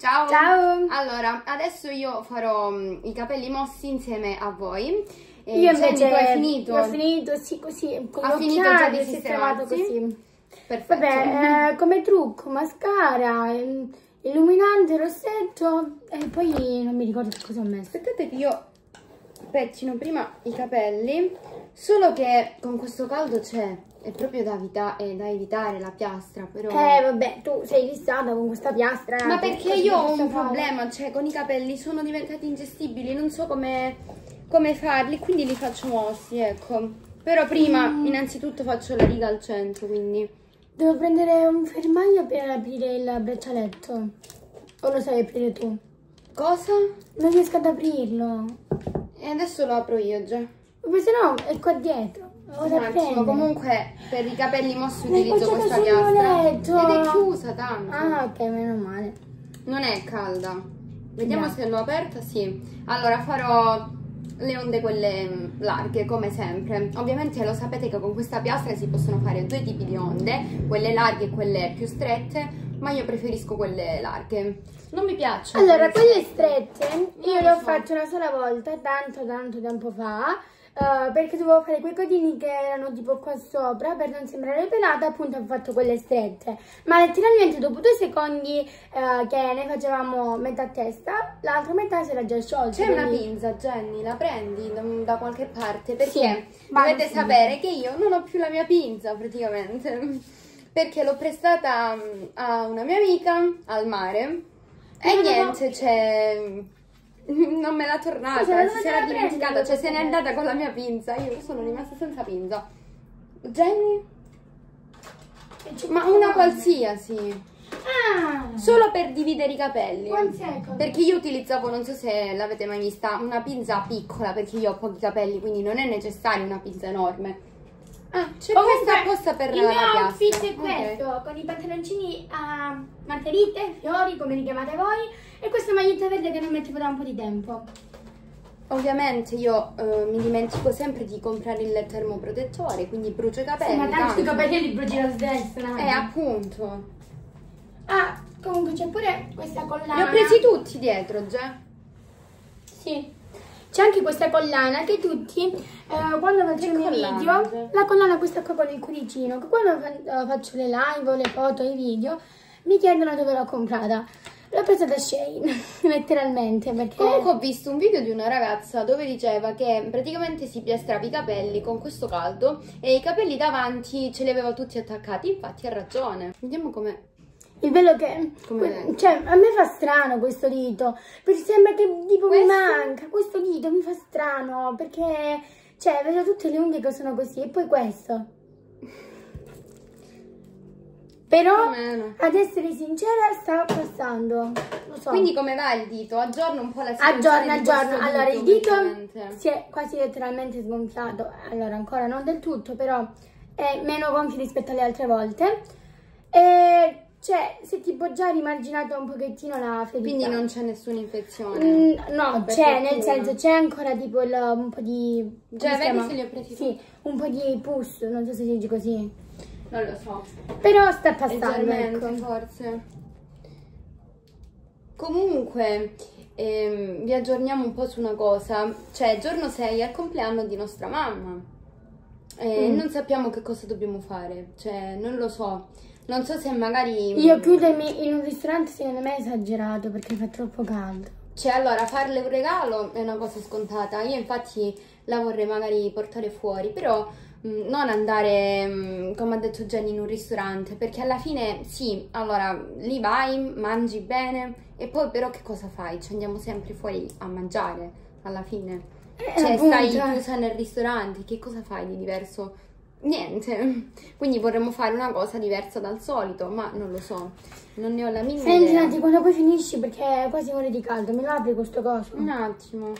Ciao! Ciao! Allora, adesso io farò mm, i capelli mossi insieme a voi. E Io invece tu hai finito? Ho finito, sì, così, con Ha gli finito già di sistemato sistemarsi? così. Perfetto. Vabbè, eh, come trucco, mascara, il- illuminante, rossetto e poi non mi ricordo che cosa ho messo. Aspettate che io pettino prima i capelli, solo che con questo caldo c'è, è proprio da, evita- è da evitare la piastra, però... Eh, vabbè, tu sei fissata con questa piastra. Ma che perché io ho un problema, cioè con i capelli sono diventati ingestibili, non so come, come farli, quindi li faccio mossi, ecco. Però prima, Mm. innanzitutto faccio la riga al centro, quindi... Devo prendere un fermaglio per aprire il braccialetto. O lo sai aprire tu? Cosa? Non riesco ad aprirlo. E adesso lo apro io già. Ma se no è qua dietro. Un attimo, comunque per i capelli mossi Ma utilizzo questa piastra. letto. Ed è chiusa tanto. Ah, ok, meno male. Non è calda. Vediamo No. se l'ho aperta, sì. Allora farò le onde quelle mm, larghe, come sempre. Ovviamente lo sapete che con questa piastra si possono fare due tipi di onde, quelle larghe e quelle più strette, ma io preferisco quelle larghe. Non mi piacciono. Allora, quelle strette io le ho fatte una sola volta, tanto tanto tempo fa, eh, perché dovevo fare quei codini che erano tipo qua sopra, per non sembrare pelata, appunto ho fatto quelle strette. Ma letteralmente dopo due secondi eh, che ne facevamo metà testa, l'altra metà si era già sciolta. C'è una pinza, Jenny, la prendi da, da qualche parte perché Sì, dovete subito. sapere che io non ho più la mia pinza praticamente perché l'ho prestata mm, a una mia amica al mare e No, no, no. niente, c'è non me l'ha tornata, Scusa, si dove era dimenticata, cioè se n'è andata con la mia pinza, io sono rimasta senza pinza. Jenny? Ma una qualsiasi, Ah! solo per dividere i capelli. Perché io utilizzavo, non so se l'avete mai vista, una pinza piccola perché io ho pochi capelli, quindi non è necessaria una pinza enorme. Ah, c'è Comunque, questa apposta per il la mio piastra. outfit è Ok. questo, con i pantaloncini a margherite, fiori, come li chiamate voi, e questa maglietta verde che non mettevo da un po' di tempo. Ovviamente io eh, mi dimentico sempre di comprare il termoprotettore, quindi brucio i capelli. Sì, ma tanto i capelli li bruci lo stesso? Eh, appunto. Ah, comunque c'è pure questa collana. Li ho presi tutti dietro già. Sì. C'è anche questa collana che tutti, eh, quando faccio i video, la collana questa qua con il cuoricino, che quando eh, faccio le live o le foto, i video, mi chiedono dove l'ho comprata. L'ho presa da Shane, letteralmente, perché... Comunque ho visto un video di una ragazza dove diceva che praticamente si piastrava i capelli con questo caldo e i capelli davanti ce li aveva tutti attaccati, infatti ha ragione. Vediamo com'è. Il bello che... Que- cioè, a me fa strano questo dito, perché sembra che tipo mi Questo? manca, questo dito mi fa strano, perché... Cioè, vedo tutte le unghie che sono così, e poi questo. Però, ad essere sincera, sta passando. Lo so. Quindi come va il dito? Aggiorna un po' la situazione Aggiorna, aggiorna. Allora, il dito si è quasi letteralmente sgonfiato. Allora, ancora non del tutto, però è meno gonfio rispetto alle altre volte. E cioè, se tipo già rimarginata un pochettino la ferita. Quindi non c'è nessuna infezione. Mm, no, c'è, nel senso c'è ancora tipo il- un po' di... Già, vedi se li ho presi Sì, un po' di pus, non so se si dice così. Non lo so. Però sta passando, ecco. forse. Comunque, ehm, vi aggiorniamo un po' su una cosa. Cioè, giorno 6 è il compleanno di nostra mamma. E Mm. non sappiamo che cosa dobbiamo fare. Cioè, non lo so. Non so se magari... Io chiudermi in un ristorante secondo me è esagerato perché fa troppo caldo. Cioè, allora, farle un regalo è una cosa scontata. Io infatti la vorrei magari portare fuori, però mh, non andare, mh, come ha detto Jenny, in un ristorante, perché alla fine sì, allora lì vai, mangi bene e poi però che cosa fai? Ci andiamo sempre fuori a mangiare alla fine. Eh, Cioè, appunto. stai chiusa nel ristorante, che cosa fai di diverso? Niente. Quindi vorremmo fare una cosa diversa dal solito, ma non lo so. Non ne ho la minima Senti idea. Nati, quando poi finisci perché quasi muore di caldo, me lo apri questo coso? Un attimo.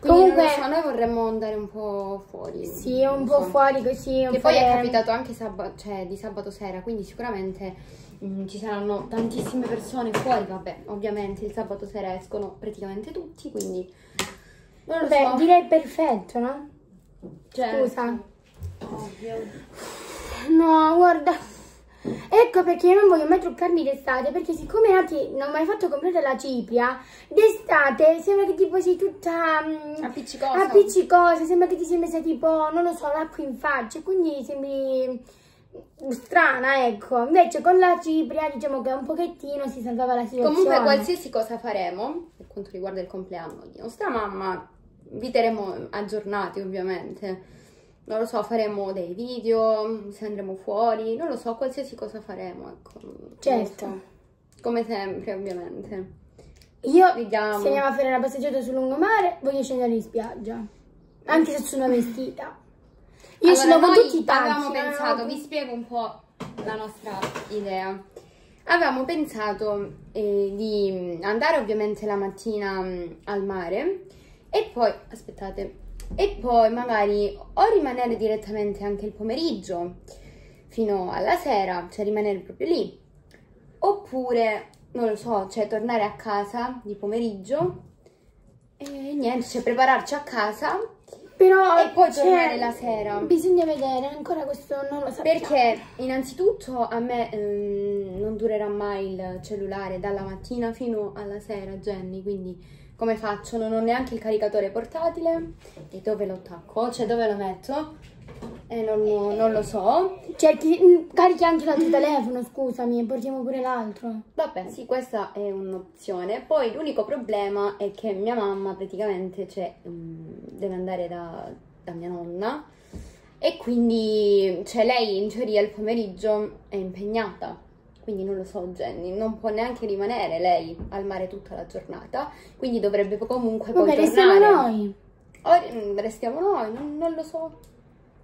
Quindi Comunque- so, noi vorremmo andare un po' fuori. Sì, un po' so. fuori così. un Che po' poi è capitato anche sabato, cioè, di sabato sera, quindi sicuramente mm, ci saranno tantissime persone fuori. Vabbè, ovviamente il sabato sera escono praticamente tutti, quindi non lo Beh, so. direi perfetto, no? Cioè, Scusa. Ovvio. No, guarda. Ecco perché io non voglio mai truccarmi d'estate, perché siccome Nati non ho mai fatto comprare la cipria, d'estate sembra che tipo sei tutta mm, Appiccicosa. appiccicosa, sembra che ti sei messa tipo, non lo so, l'acqua in faccia, quindi sembri strana, ecco. Invece con la cipria diciamo che un pochettino si salvava la situazione. Comunque qualsiasi cosa faremo, per quanto riguarda il compleanno di nostra mamma, vi terremo aggiornati ovviamente. Non lo so, faremo dei video, se andremo fuori, non lo so, qualsiasi cosa faremo, ecco. Certo. so. Come sempre, ovviamente. Io, Vediamo. se andiamo a fare una passeggiata sul lungomare, voglio scendere in spiaggia. Anche se sono vestita. Io Allora, scendo con tutti i tacchi. avevamo eh, pensato, no? vi spiego un po' la nostra idea. Avevamo pensato eh, di andare ovviamente la mattina mh, al mare e poi, aspettate, e poi magari o rimanere direttamente anche il pomeriggio fino alla sera, cioè rimanere proprio lì, oppure, non lo so, cioè tornare a casa di pomeriggio e niente, cioè prepararci a casa Però, e poi tornare la sera. Bisogna vedere, ancora questo non lo sappiamo. Perché innanzitutto a me ehm, non durerà mai il cellulare dalla mattina fino alla sera, Jenny, quindi come faccio? Non ho neanche il caricatore portatile e dove lo attacco? Cioè dove lo metto? E non, non lo so. Cerchi, mm, carichi anche l'altro telefono, scusami, e portiamo pure l'altro. Vabbè, sì, questa è un'opzione. Poi l'unico problema è che mia mamma praticamente cioè, mm, deve andare da, da mia nonna e quindi cioè, lei in teoria il pomeriggio è impegnata. Quindi non lo so, Jenny, non può neanche rimanere lei al mare tutta la giornata, quindi dovrebbe comunque poi Vabbè, restiamo tornare. noi. O mm, restiamo noi, non, non lo so.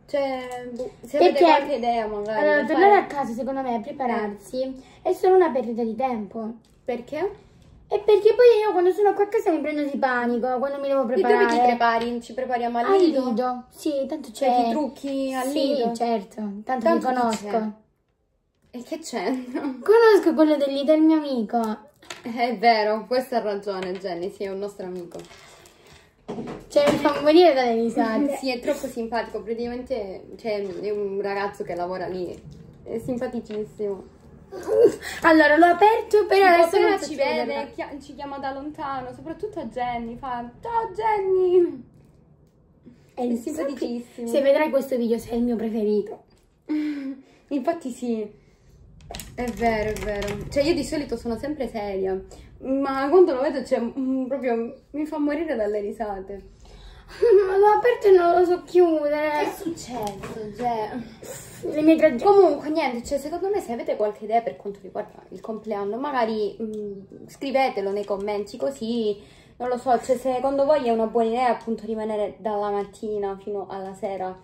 Cioè, boh, se avete Perché- qualche idea magari. Allora, tornare fare- a casa, secondo me, prepararsi è solo una perdita di tempo. Perché? E perché poi io quando sono qua a casa mi prendo di panico, quando mi devo E preparare. dove ti prepari? Ci prepariamo al Al Lido? Lido. Sì, tanto c'è. Cioè, ti trucchi al Sì, Lido? certo, tanto, Tanto conosco. c'è? E che c'entra? Conosco quello del Lido, è il mio amico. È vero, questa ha ragione Jenny, sì, è un nostro amico. Cioè, mi fa morire dalle risate. Sì, è troppo simpatico, praticamente cioè, è un ragazzo che lavora lì, è simpaticissimo. Allora, l'ho aperto, però adesso non ci vede, chia- ci chiama da lontano, soprattutto a Jenny, fa ciao Jenny! È È simpaticissimo. Se vedrai questo video sei il mio preferito. Infatti sì, è vero, è vero. Cioè io di solito sono sempre seria, ma quando lo vedo cioè, mm, proprio mi fa morire dalle risate. L'ho aperto e non lo so Che chiudere. è successo, cioè? Le mie tragedie. Comunque, niente, cioè, secondo me se avete qualche idea per quanto riguarda il compleanno, magari mh, scrivetelo nei commenti così, non lo so, cioè secondo voi è una buona idea appunto rimanere dalla mattina fino alla sera?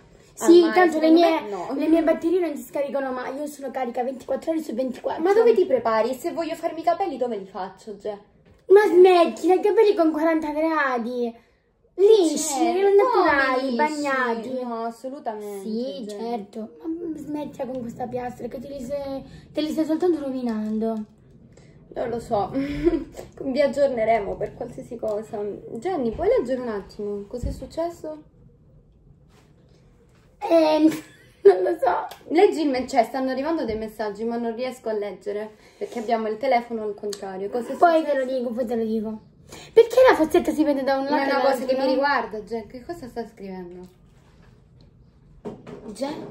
Sì, mare? tanto le mie, no. le mie batterie non si scaricano mai. Io sono carica 24 ore su 24. Ma dove ti prepari? Se voglio farmi i capelli dove li faccio, Ge? Ma smetti, i capelli con 40 gradi. Lisci, Cioè, naturali, bagnati. No, assolutamente. Sì, Ge. certo. Ma smettila con questa piastra che te li sei, te li stai soltanto rovinando. Non lo so, vi aggiorneremo per qualsiasi cosa. Jenny, puoi leggere un attimo cosa è successo? Eh, non lo so. Leggi il me- cioè stanno arrivando dei messaggi ma non riesco a leggere perché abbiamo il telefono al contrario. Cosa Poi te lo dico, poi te lo dico. Perché la fossetta si vede da un lato Ma è una cosa che dall'altro? mi riguarda, Gen. Che cosa sta scrivendo? Gen?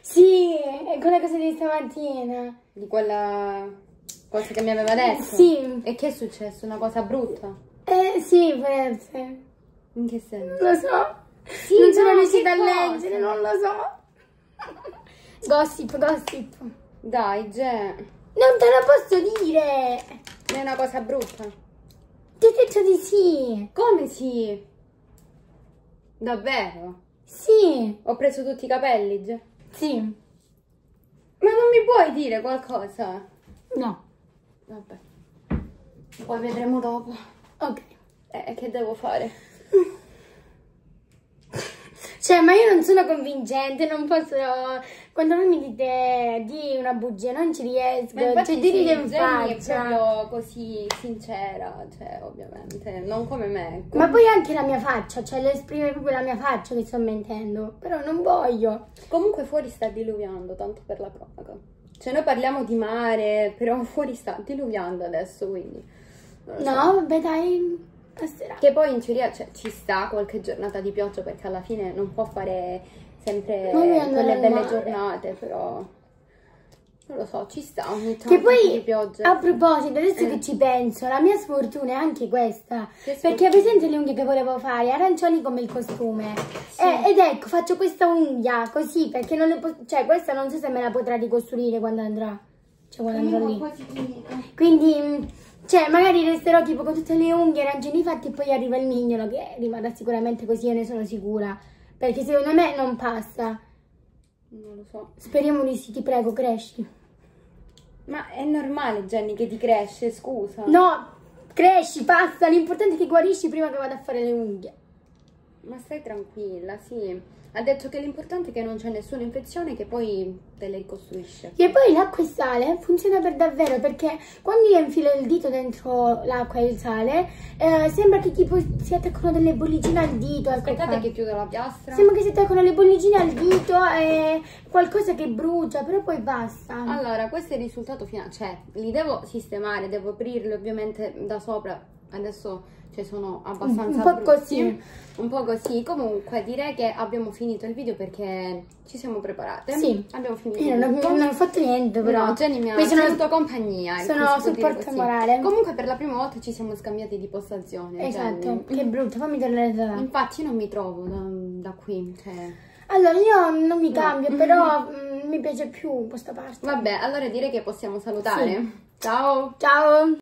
Sì, è quella cosa di stamattina. Di quella cosa che mi aveva detto? Sì. E che è successo? Una cosa brutta? Eh, sì, forse. In che senso? Non lo so. Sì, non sono no, riuscita a che cosa? leggere, non lo so. Gossip, gossip. Dai, Gen. Non te lo posso dire. È una cosa brutta. Ti ho detto di sì. Come sì? Davvero? Sì, Ho preso tutti i capelli, Gen. sì. Ma non mi puoi dire qualcosa? No. Vabbè. Poi vedremo dopo. Ok. Eh, che devo fare? Cioè, ma io non sono convincente, non posso quando voi mi dite di una bugia non ci riesco, cioè sì, in è faccia. proprio così sincera, cioè ovviamente, non come me. Ma poi anche la mia faccia, cioè l'esprime proprio la mia faccia che sto mentendo, però non voglio. Comunque fuori sta diluviando, tanto per la cronaca. Cioè noi parliamo di mare, però fuori sta diluviando adesso, quindi... so. No, vabbè dai, passerà. Che poi in teoria cioè, ci sta qualche giornata di pioggia perché alla fine non può fare sempre quelle belle mare? giornate, però... Non lo so, ci sta ogni tanto Che un po' di poi, pioggia. a proposito, adesso Eh. che ci penso, la mia sfortuna è anche questa. Perché presente le unghie che volevo fare, arancioni come il costume. Sì. Eh, ed ecco, faccio questa unghia così, perché non le po- Cioè, questa non so se me la potrà ricostruire quando andrà. Cioè, quando andrò lì. Quindi, mh, cioè, magari resterò tipo con tutte le unghie arancioni fatte e poi arriva il mignolo che rimarrà sicuramente così, io ne sono sicura. Perché secondo me non passa. Non lo so. Speriamo di sì, ti prego, cresci. Ma è normale, Jenny, che ti cresce, scusa. No, cresci, passa. L'importante è che guarisci prima che vada a fare le unghie. Ma stai tranquilla, sì. Ha detto che l'importante è che non c'è nessuna infezione che poi te le ricostruisce. E poi l'acqua e il sale funziona per davvero perché quando io infilo il dito dentro l'acqua e il sale, eh, sembra che tipo si attaccano delle bollicine al dito. Aspettate che chiudo la piastra. Sembra che si attaccano le bollicine al dito e qualcosa che brucia, però poi basta. Allora, questo è il risultato finale. Cioè, li devo sistemare, devo aprirli ovviamente da sopra. Adesso cioè, sono abbastanza Un po' brutti. così. Un po' così. Comunque, direi che abbiamo finito il video perché ci siamo preparate. Sì. Abbiamo finito. Io non, tutto. non ho fatto niente, però. No, Jenny mi ha Mi sono- tenuto compagnia. ecco, sono supporto morale. Comunque, per la prima volta ci siamo scambiati di postazione. Esatto, Jenny. che brutto, fammi tornare da. Infatti, io non mi trovo da, da qui. Cioè. Allora, io non mi No. cambio, però mm, mi piace più questa parte. Vabbè, allora direi che possiamo salutare. Ciao. Ciao!